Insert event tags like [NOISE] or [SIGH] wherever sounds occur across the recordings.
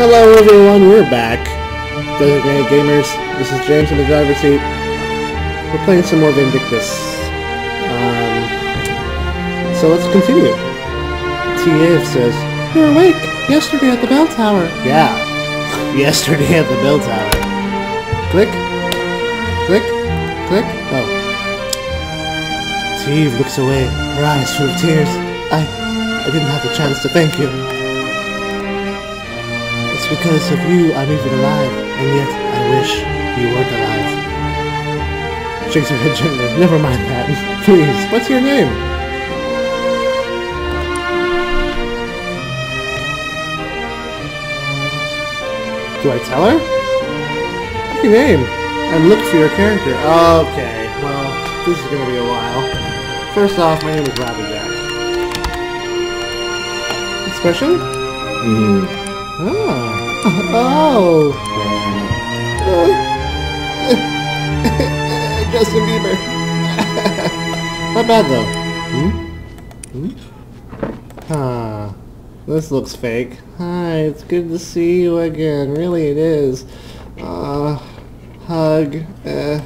Hello everyone, we're back. Designated Gamers, this is James in the driver's seat. We're playing some more Vindictus. Um, so let's continue. Tieve says, You're awake yesterday at the bell tower. Yeah, [LAUGHS] yesterday at the bell tower. Click, click, click. Oh. Tieve looks away, her eyes full of tears. I, I didn't have the chance to thank you. Because of you I'm even alive, and yet I wish you weren't alive. Shakes her head gently. Never mind that. [LAUGHS] Please, what's your name? Do I tell her? Pick your name and look for your character. Okay, well, this is gonna be a while. First off, my name is Rabbitjack. Expression? Mm. Oh. [LAUGHS] Justin Bieber. [LAUGHS] Not bad though. Hmm? Hmm? Huh. This looks fake. Hi, it's good to see you again. Really it is. Uh, hug. Uh.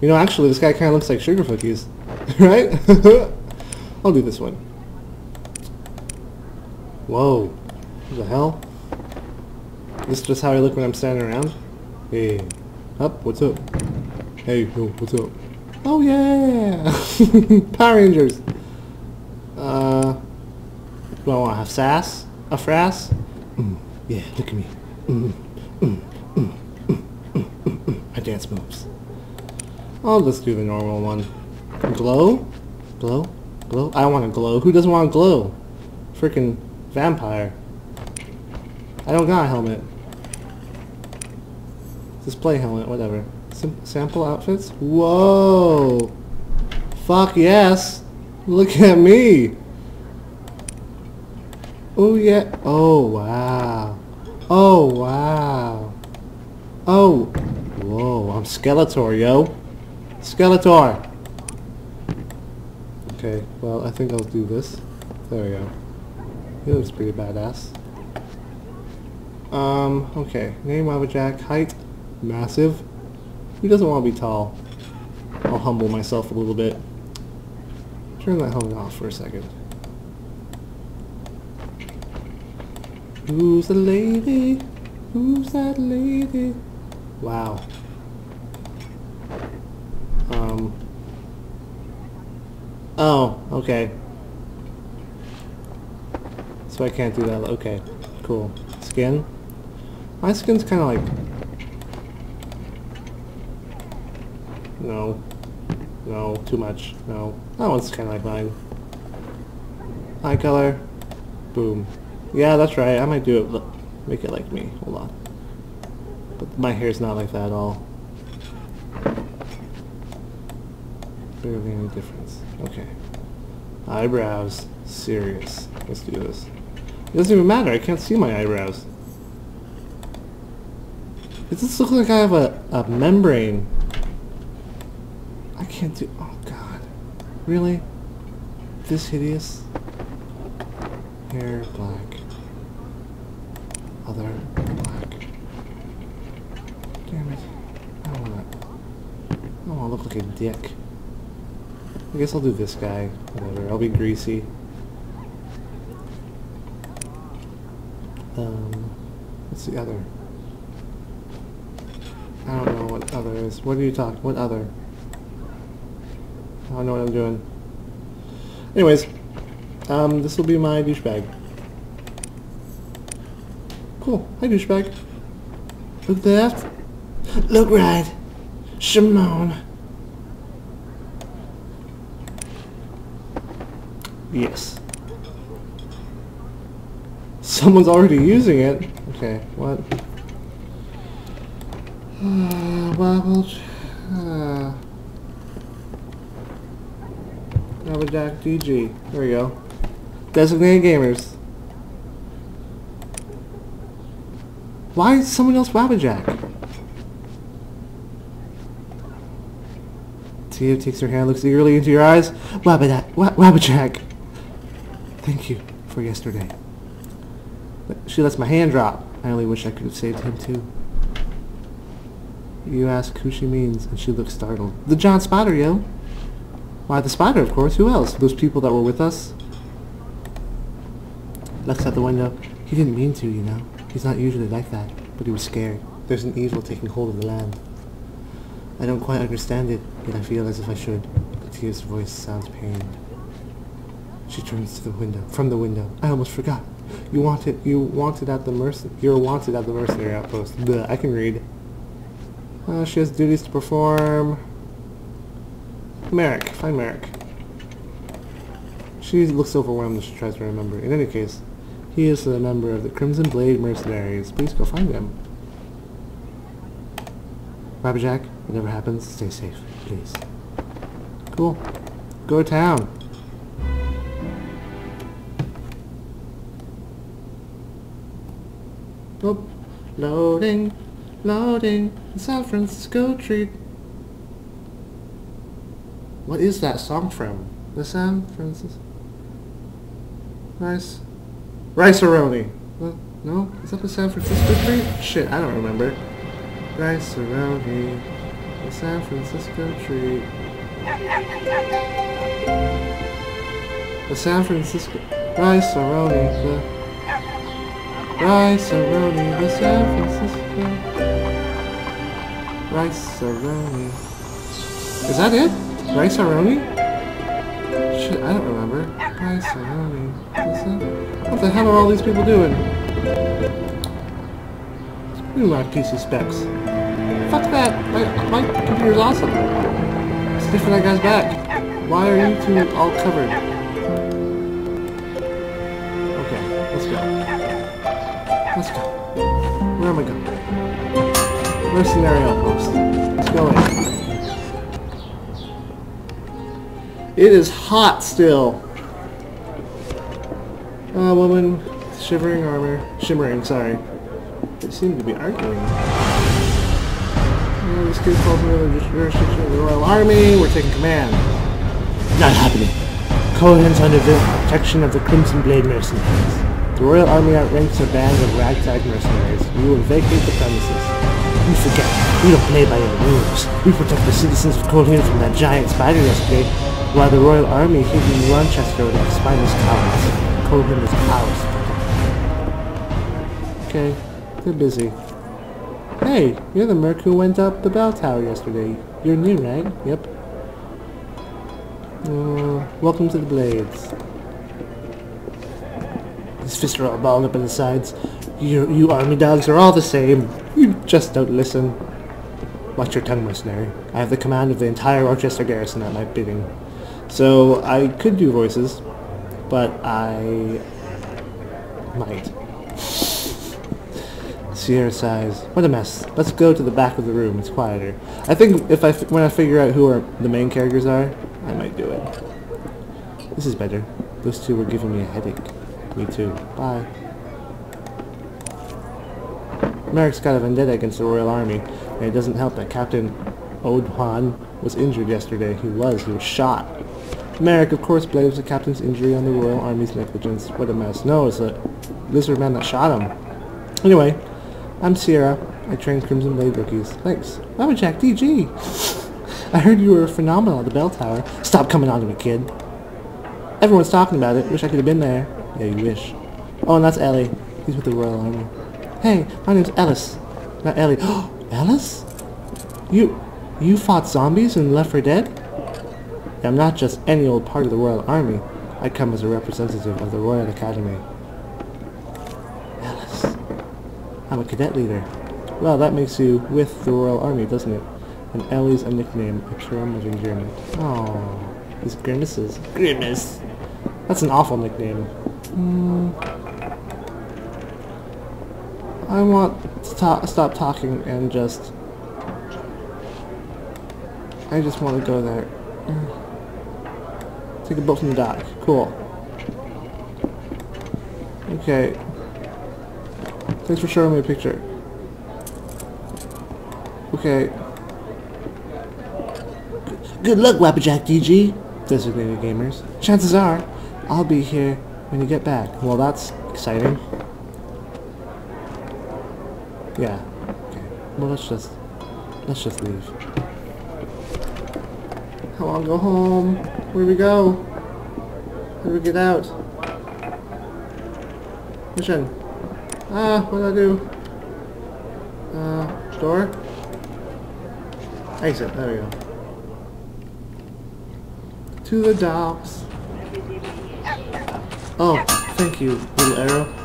You know, actually, this guy kind of looks like sugar cookies. [LAUGHS] right? I'll do this one. Whoa. What the hell? This is just how I look when I'm standing around? Hey. Up, what's up? Hey, yo, what's up? Oh yeah! [LAUGHS] Power Rangers! Uh, do I want to have sass? A frass? Mm, yeah, look at me. Mm, mm, mm, mm, mm, mm, mm. My dance moves. I'll just do the normal one. Glow? Glow? Glow? I want to glow. Who doesn't want to glow? Freaking vampire. I don't got a helmet. Display helmet, whatever. Sample outfits? Whoa! Fuck yes! Look at me! Oh yeah. Oh wow. Oh wow. Oh. Whoa, I'm Skeletor, yo. Skeletor! Okay, well I think I'll do this. There we go. He looks pretty badass. Um, okay. Name Jack. Height, massive. Who doesn't want to be tall? I'll humble myself a little bit. Turn that helmet off for a second. Who's the lady? Who's that lady? Wow. Um. Oh, okay. So I can't do that. Okay, cool. Skin? My skin's kind of like... No. No, too much. No. That one's kind of like mine. Eye color. Boom. Yeah, that's right. I might do it. Look, make it like me. Hold on. But my hair's not like that at all. Barely any difference. Okay. Eyebrows. Serious. Let's do this. It doesn't even matter. I can't see my eyebrows. Does this look like I have a, a membrane? I can't do... Oh, God. Really? This hideous? Hair black. Other black. Damn it. I don't want to... I don't want to look like a dick. I guess I'll do this guy. Whatever. I'll be greasy. Um, what's the other? What other is. What are you talking? What other? I don't know what I'm doing. Anyways, um, this will be my douchebag. Cool. Hi, douchebag. Look left. Look right. Shimon. Yes. Someone's already using it. Okay, what? Uh, Wobble. Uh, Jack DG. There we go. Designated gamers. Why is someone else Jack? Tieve takes her hand, looks eagerly into your eyes. Wabbajack, Wabbajack. Thank you for yesterday. She lets my hand drop. I only wish I could have saved him too. You ask who she means, and she looks startled. The John Spider, yo! Why, the Spider, of course. Who else? Those people that were with us? Looks out the window. He didn't mean to, you know. He's not usually like that, but he was scared. There's an evil taking hold of the land. I don't quite understand it, yet I feel as if I should. Katia's voice sounds pained. She turns to the window. From the window. I almost forgot. You wanted you wanted at the merc you're wanted at the mercenary outpost. Bleh, I can read. Uh, she has duties to perform. Merrick. Find Merrick. She looks overwhelmed as she tries to remember. In any case, he is a member of the Crimson Blade Mercenaries. Please go find him. Robbie Jack, whatever happens, stay safe, please. Cool. Go to town. Oh, loading, loading, the San Francisco treat. What is that song from? The San Francisco... Rice... Rice-A-Roni. No? Is that the San Francisco treat? Shit, I don't remember. Rice-A-Roni. The San Francisco treat. The San Francisco... Rice-A-Roni. The... Rice-A-Roni, the San Francisco. Rice-A-Roni. Is that it? Rice-A-Roni? Shit, I don't remember. Rice-A-Roni. What the hell are all these people doing? Screw my PC specs. Fuck that! My, my computer's awesome. Sniff that guy's back. Why are you two all covered? Mercenary outpost. Let's go in. It is hot still. A woman, shivering armor, shimmering, sorry. They seem to be arguing. This kid calls me the jurisdiction of the Royal Army. We're taking command. Not happening. Colhen's under the protection of the Crimson Blade Mercenaries. The Royal Army outranks a band of ragtag mercenaries. We will vacate the premises. You forget, we don't play by any rules. We protect the citizens of Colhen from that giant spider yesterday, while the Royal Army hid in Rochester would have spineless cowards. Colhen is ours. Okay, they're busy. Hey, you're the merc who went up the bell tower yesterday. You're new, right? Yep. Uh, welcome to the Blades. His fists are all balled up in the sides. You, you army dogs are all the same. You just don't listen. Watch your tongue, mercenary. I have the command of the entire Rochester garrison at my bidding. So I could do voices, but I might. Sierra sighs. What a mess. Let's go to the back of the room. It's quieter. I think if I when I figure out who are the main characters are, I might do it. This is better. Those two were giving me a headache. Me too. Bye. Merrick's got a vendetta against the Royal Army, and it doesn't help that Captain Odwan was injured yesterday. He was. He was shot. Merrick, of course, blames the captain's injury on the Royal Army's negligence. What a mess. No, it's the lizard man that shot him. Anyway, I'm Sierra. I train Crimson Blade rookies. Thanks. I'm a Jack DG. [LAUGHS] I heard you were phenomenal at the bell tower. Stop coming on to me, kid. Everyone's talking about it. Wish I could have been there. Yeah, you wish. Oh, and that's Ellie. He's with the Royal Army. Hey, my name's Ellis. Not Ellie. Oh, [GASPS] Ellis? You, you fought zombies in Left 4 Dead? I'm not just any old part of the Royal Army. I come as a representative of the Royal Academy. Ellis. I'm a cadet leader. Well, that makes you with the Royal Army, doesn't it? And Ellie's a nickname, a term of endearment. Oh, these grimaces. Grimace. That's an awful nickname. Mm. I want to ta stop talking and just... I just want to go there. [SIGHS] Take a boat from the dock. Cool. Okay. Thanks for showing me a picture. Okay. Good luck, Wappajack DG, designated gamers. Chances are, I'll be here when you get back. Well, that's exciting. Yeah. Okay. Well, let's just let's just leave. Come on, go home. Where do we go? How do we get out? Mission. Ah, what do I do? Uh, door? Exit, there we go. To the docks. Oh, thank you, little arrow.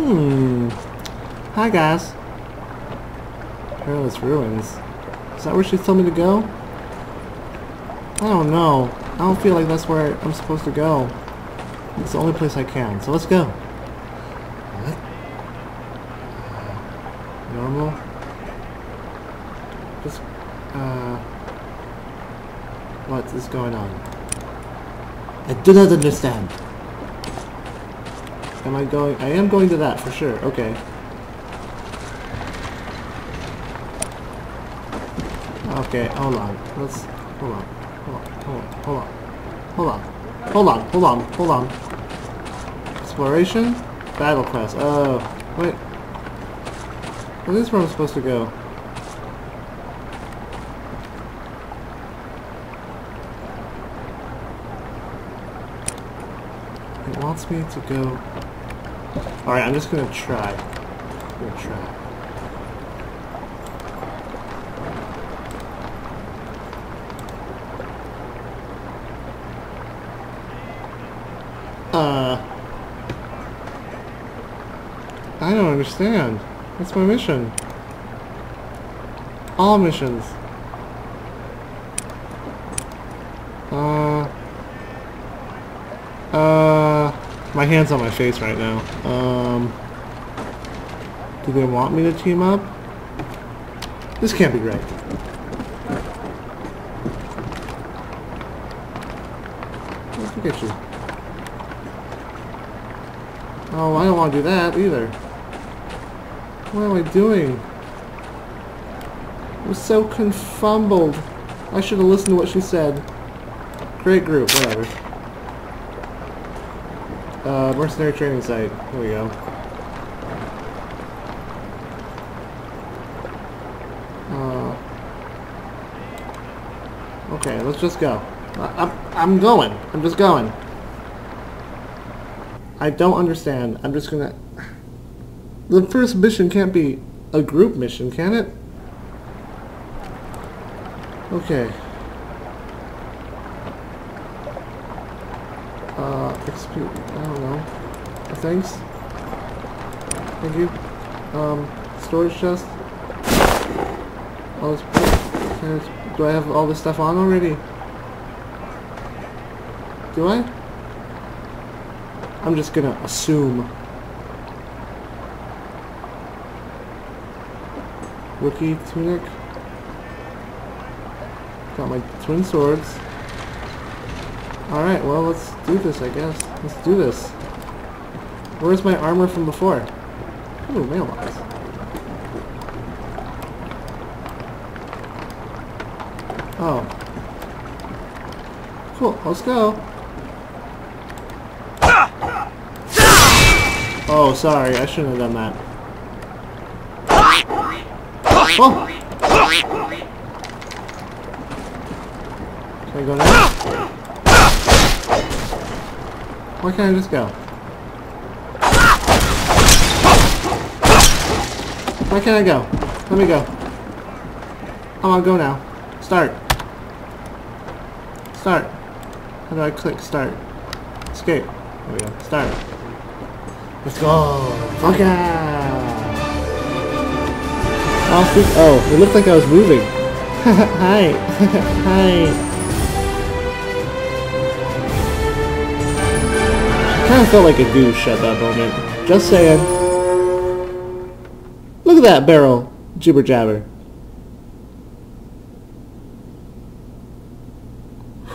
Hi, guys. Perilous Ruins. Is that where she told me to go? I don't know. I don't feel like that's where I'm supposed to go. It's the only place I can, so let's go. What? Uh, normal? Just, uh... What is going on? I do not understand. Am I going? I am going to that for sure. Okay. Okay, hold on. Let's hold on. Hold on. Hold on. Hold on. Hold on. Hold on. Hold on. Exploration? Battle quest. Oh, wait. Well, this is where I'm supposed to go. It wants me to go... Alright, I'm just gonna try. I'm gonna try. Uh... I don't understand. What's my mission? All missions. My hand's on my face right now. Um... Do they want me to team up? This can't be right. Look at you. Oh, I don't want to do that either. What am I doing? I'm so confumbled. I should have listened to what she said. Great group, whatever. Uh, mercenary training site. Here we go. Uh, okay, let's just go. I, I'm, I'm going. I'm just going. I don't understand. I'm just gonna... The first mission can't be a group mission, can it? Okay. XP... I don't know. Thanks. Thank you. Um, storage chest. Do I have all this stuff on already? Do I? I'm just gonna assume. Wookie tunic. Got my twin swords. Alright, well let's do this I guess. Let's do this. Where's my armor from before? Ooh, mailbox. Oh. Cool, let's go. Oh, sorry, I shouldn't have done that. Oh! Can I go now? Why can't I just go? Why can't I go? Let me go. I want to go now. Start. Start. How do I click start? Escape. There we go. Start. Let's go! Fuck yeah! Oh, oh, it looked like I was moving. [LAUGHS] Hi! [LAUGHS] Hi! Kinda felt like a douche at that moment. Just saying. Look at that barrel! Jibber jabber.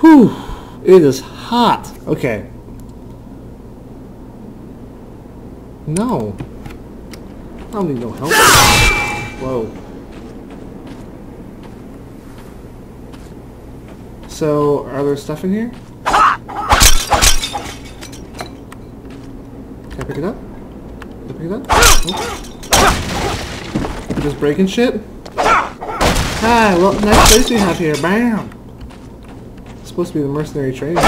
Whew! It is hot! Okay. No. I don't need no help. Whoa. So, are there stuff in here? Pick it up? Can I pick it up? Oh. Just breaking shit? Hi, well, nice place we have here. Bam! It's supposed to be the mercenary training. Oh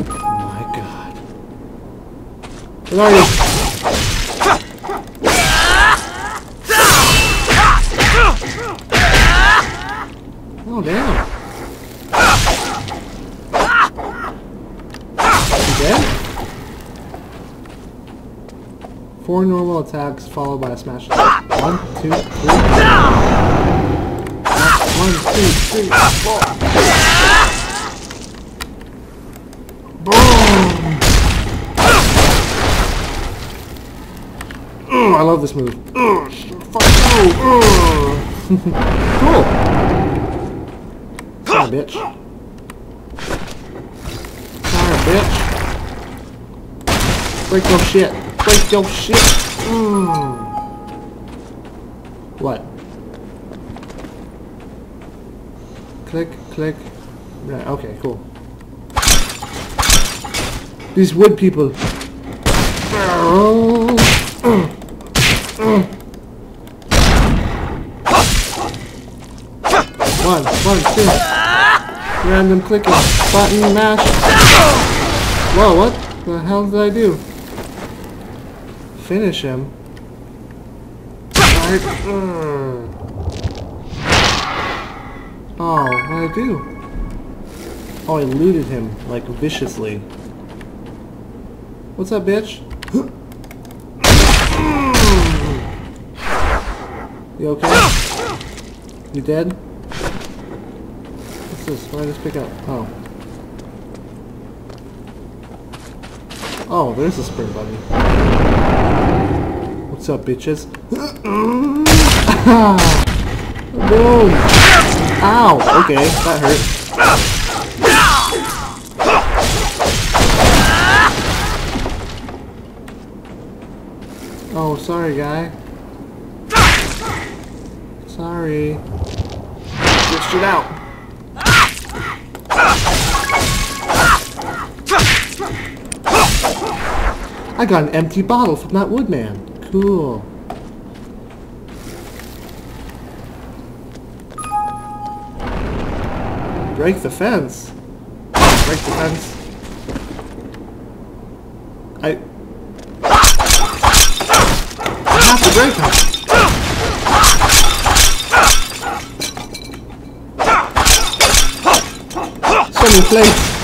my god. Where are you? Oh, damn. You dead? Four normal attacks followed by a smash attack. One, two, three. One, two, three, four. Boom! Ugh, I love this move. Ugh, fuck you! Cool! Sorry, bitch. Sorry, bitch. Break your shit. Break your shit. Mm. What? Click, click. Right, okay, cool. These wood people. One, one, two. Random clicking. Button mash. Whoa, what the hell did I do? Finish him. Right. Mm. Oh, what did I do? Oh, I looted him, like, viciously. What's up, bitch? you okay? You dead? What's this? Why did this pick up? Oh. Oh, there's a spring bunny. What's up, bitches? [LAUGHS] Boom! Ow! Okay, that hurt. Oh, sorry, guy. Sorry. Switched it out. I got an empty bottle from that woodman. Cool. Break the fence. Break the fence. I... I have to break them. So many plates.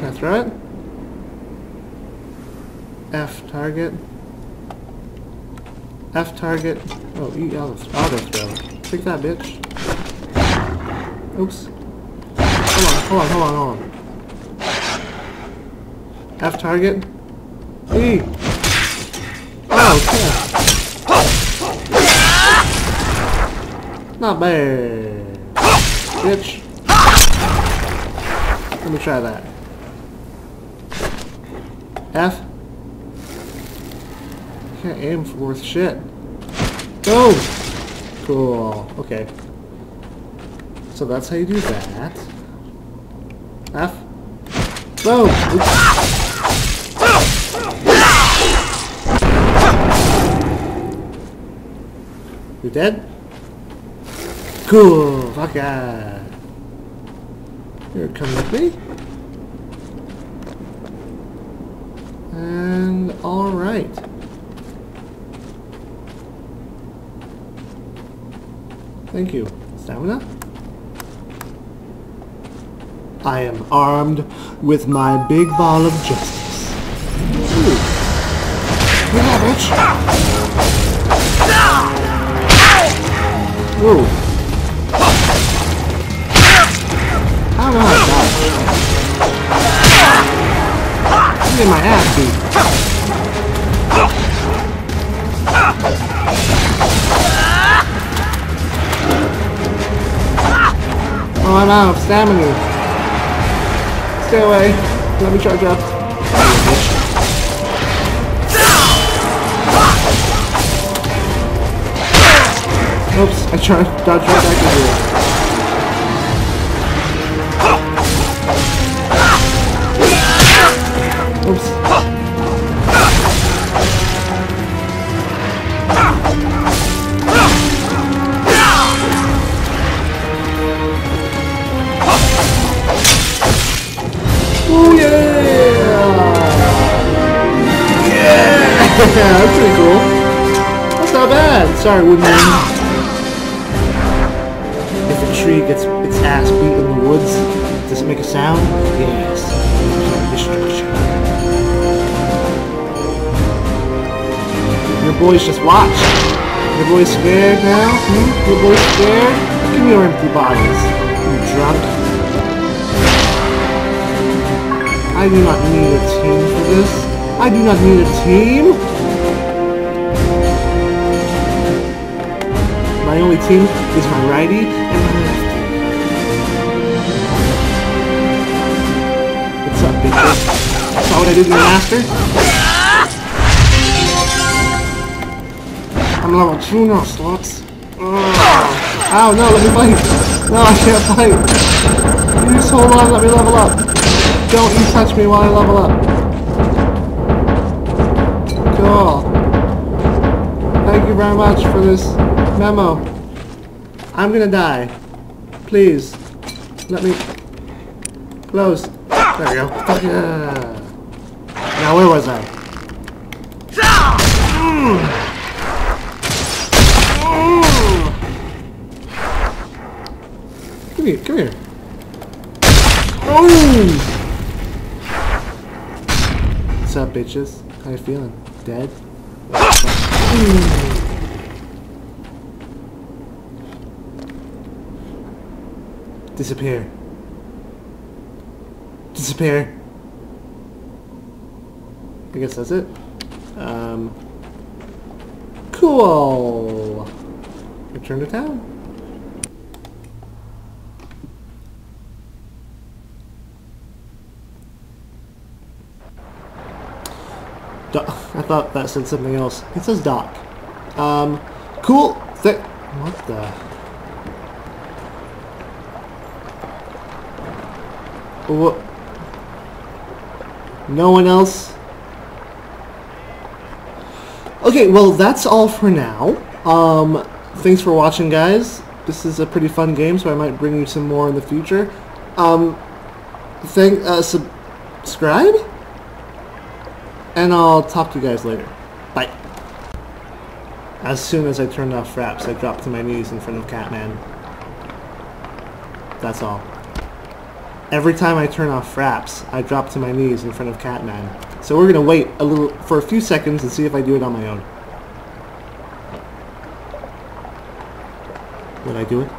That's right. F target. F target. Oh, E auto, auto throw. Take that, bitch. Oops. Hold on, hold on, hold on, hold on. F target. E. Oh, okay. Not bad. Bitch. Let me try that. F. Can't aim for worth shit. Go! Cool. Okay. So that's how you do that. F. Boom! Oops. You dead? Cool. Fuck yeah. You're coming with me? And alright. Thank you. Stamina? I am armed with my big ball of justice. Ooh. Yeah, bitch! Ooh. How do I dodge? I'm getting my ass beat. I'm out of stamina. Stay away. Let me charge up. Oops, I tried to dodge right back into it. That's pretty cool. That's not bad. Sorry, Woodman. If a tree gets its ass beat in the woods, does it make a sound? Yes. Your boys just watch. Your boys scared now? Hmm? Your boys scared? Give me your empty bodies. You drunk. I do not need a team for this. I do not need a team. My only team is my righty and my lefty. What's up, bitches? Saw what I did to your master? I'm level 2 now, sluts. Oh. Ah. Ow, no, let me fight. No, I can't fight. You just hold on, let me level up. Don't you touch me while I level up. Thank you very much for this memo. I'm gonna die. Please. Let me... Close. There we go. Yeah. Now where was I? Come here, come here. Oh! What's up, bitches? How you feeling? Dead? Disappear. Disappear. I guess that's it. Um, cool. Return to town. Do I thought that said something else. It says Doc. Um, cool. Th what the? What? No one else? Okay, well that's all for now. Um, thanks for watching, guys. This is a pretty fun game, so I might bring you some more in the future. Um, thank, uh, subscribe? And I'll talk to you guys later. Bye. As soon as I turned off Fraps, I dropped to my knees in front of Catman. That's all. Every time I turn off Fraps, I drop to my knees in front of Catman. So we're gonna wait a little for a few seconds and see if I do it on my own. Would I do it?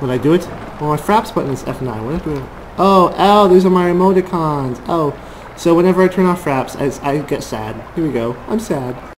Would I do it? Well, my Fraps button is F9. What do I do? Oh, oh, these are my emoticons. Oh, so whenever I turn off Fraps, I, I get sad. Here we go. I'm sad.